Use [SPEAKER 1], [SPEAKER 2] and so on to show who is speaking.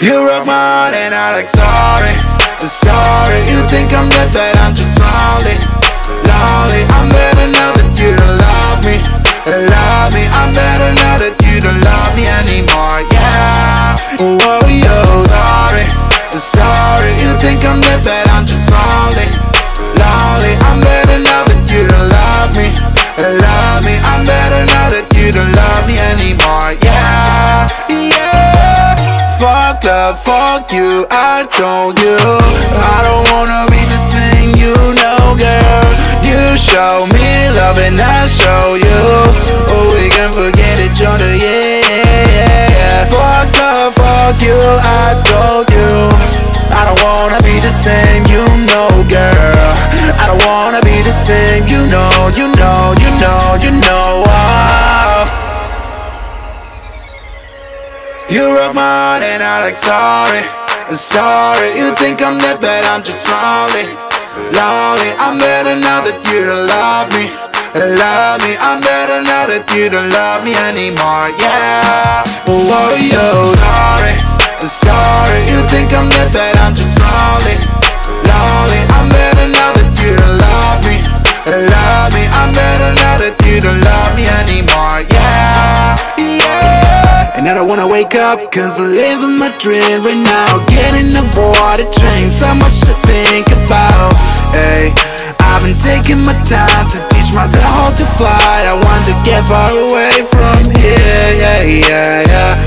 [SPEAKER 1] You broke my heart and I like sorry, sorry. You think I'm dead but I'm just lonely, lonely. I'm better now that you don't love me, love me. I'm better now that you don't love me anymore, yeah. Whoa, oh, yo, sorry, sorry. You think I'm dead but I'm just lonely, lonely. I'm better now that you don't love me, love me. I'm better now that you don't love me Fuck fuck you, I told you. I don't wanna be the thing you know, girl. You show me love and I show you. Oh, we can forget each other, yeah, yeah, yeah. Fuck love, fuck you, I told you You broke my heart and I like sorry, sorry. You think I'm dead but I'm just lonely, lonely. I'm better now that you don't love me, love me. I'm better now that you don't love me anymore, yeah. Whoa, yo, sorry, sorry and I don't wanna wake up Cause I'm living my dream right now. Getting aboard a train So much to think about. Hey, I've been taking my time To teach myself how to fly. I want to get far away from here. Yeah, yeah, yeah